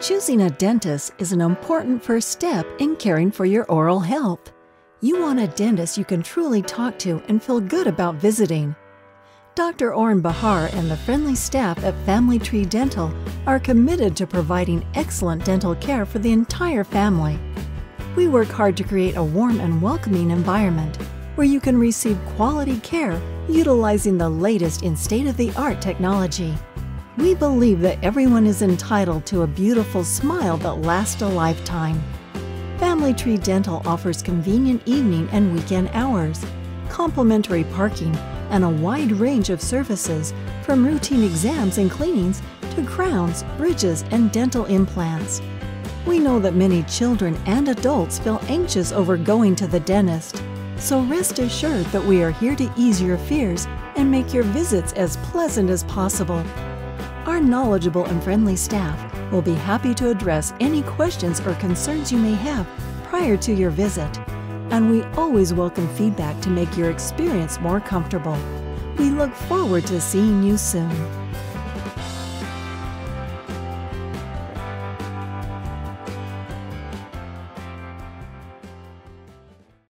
Choosing a dentist is an important first step in caring for your oral health. You want a dentist you can truly talk to and feel good about visiting. Dr. Oren Bahar and the friendly staff at Family Tree Dental are committed to providing excellent dental care for the entire family. We work hard to create a warm and welcoming environment where you can receive quality care utilizing the latest in state of the art technology. We believe that everyone is entitled to a beautiful smile that lasts a lifetime. Family Tree Dental offers convenient evening and weekend hours, complimentary parking, and a wide range of services from routine exams and cleanings to crowns, bridges, and dental implants. We know that many children and adults feel anxious over going to the dentist, so rest assured that we are here to ease your fears and make your visits as pleasant as possible. Our knowledgeable and friendly staff will be happy to address any questions or concerns you may have prior to your visit, and we always welcome feedback to make your experience more comfortable. We look forward to seeing you soon.